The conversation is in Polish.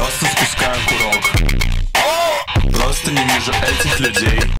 Prosto spuszczałem kurok Prosto nie mierzę elcich ludzi